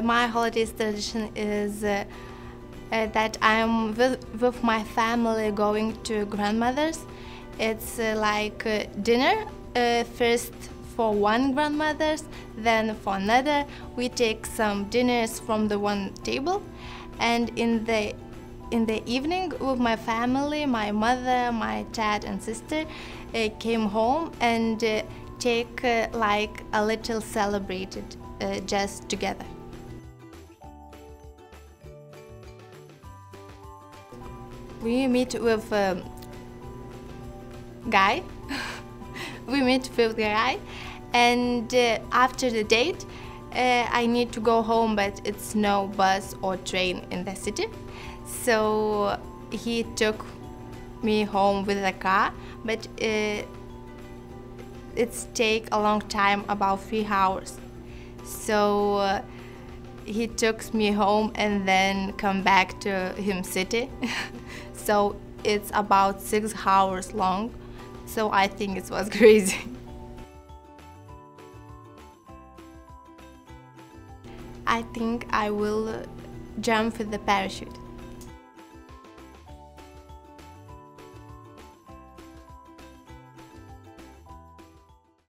My holidays tradition is uh, uh, that I'm with, with my family going to grandmother's. It's uh, like uh, dinner, uh, first for one grandmother's, then for another. We take some dinners from the one table, and in the in the evening with my family, my mother, my dad and sister uh, came home and uh, take uh, like a little celebrated uh, just together. We meet with a guy. we meet with guy, and uh, after the date, uh, I need to go home, but it's no bus or train in the city. So he took me home with a car, but uh, it's take a long time, about three hours. So uh, he took me home and then come back to him city. so it's about six hours long. So I think it was crazy. I think I will jump with the parachute.